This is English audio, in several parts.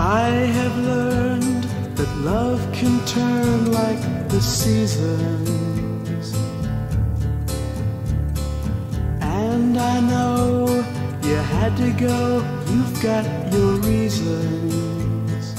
I have learned that love can turn like the seasons. And I know you had to go, you've got your reasons.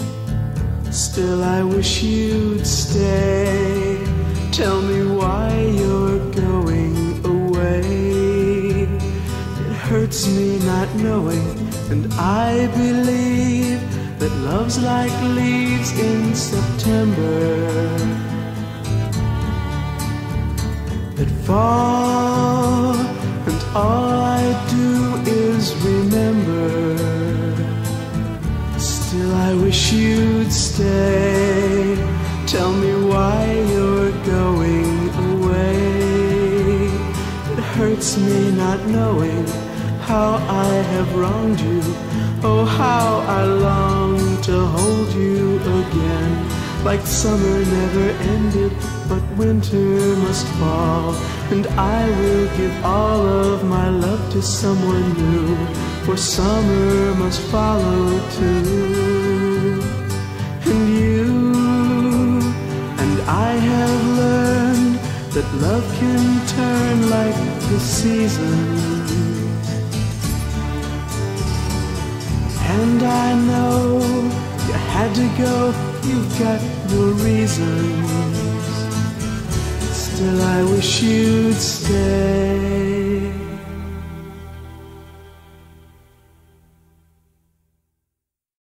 Still, I wish you'd stay. Tell me why you're going away. It hurts me not knowing, and I believe that love's like leaves in September that fall, and all I do is remember. Still, I wish you'd stay. Tell me why you're going away. It hurts me not knowing how I have wronged you. Oh, how I long Like summer never ended, but winter must fall. And I will give all of my love to someone new, for summer must follow too. And you and I have learned that love can turn like the seasons. And I know had to go, you've got no reasons. Still, I wish you'd stay.